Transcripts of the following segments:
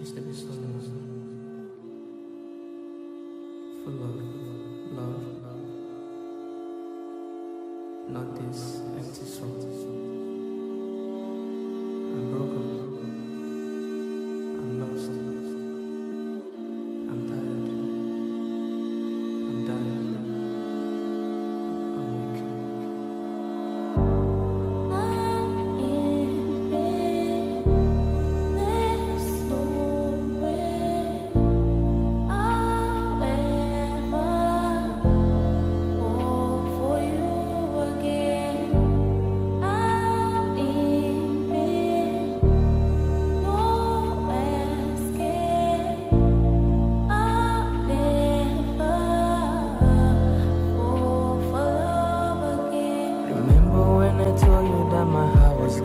used to be so lonely. Full of love, love. Not this empty soul.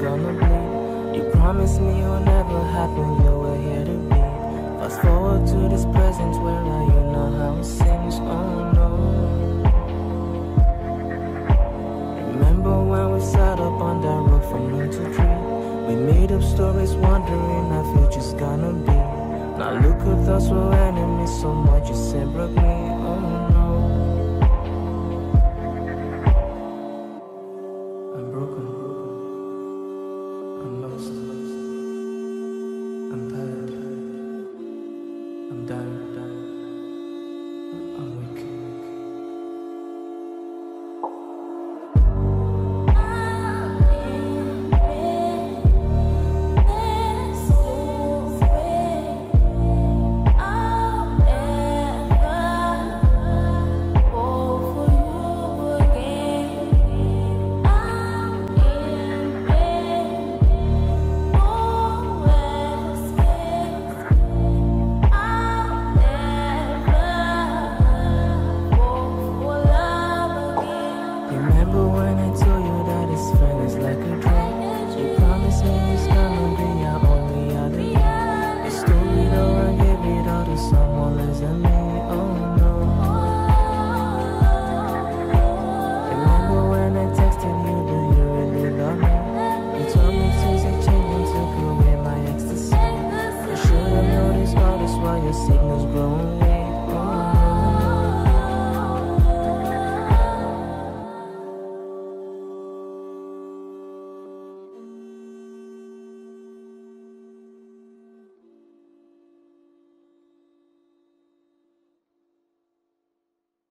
Gonna bleed? You promised me it'll never happen, you were here to be. Fast forward to this present, where are you now? How it seems, oh no. Remember when we sat up on that road from noon to three? We made up stories, wondering how future's gonna be. Now look at us, we're signals growing.